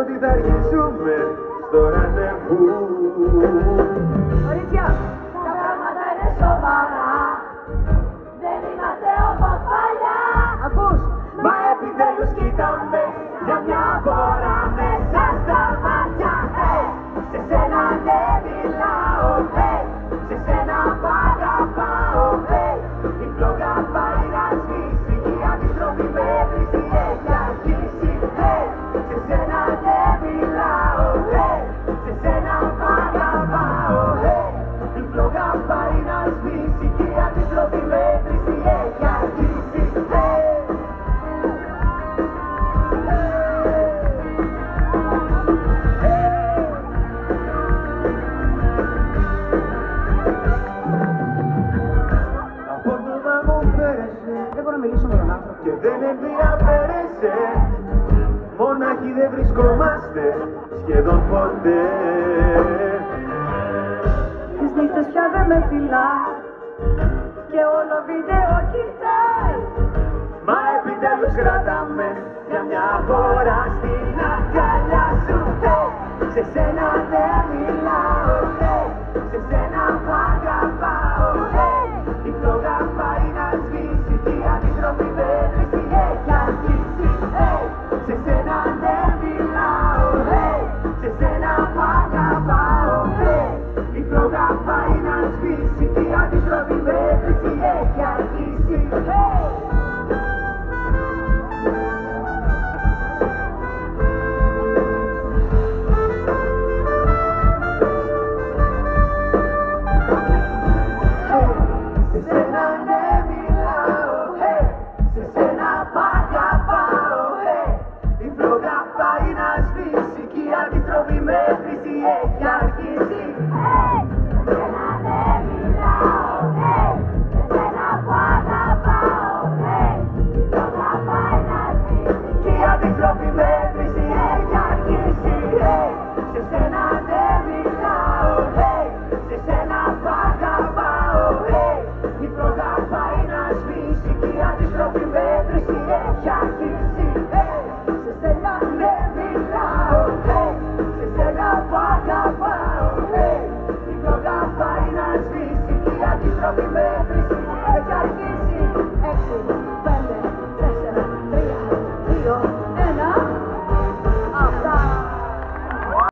ότι θα αργήσουμε στο ραντεβού δεν ενδιαφέρεσαι. Μονάχοι δεν βρισκόμαστε σχεδόν ποτέ. Τις νύχτες πια δεν με φυλά. Και όλο βίντεο κοιτάς.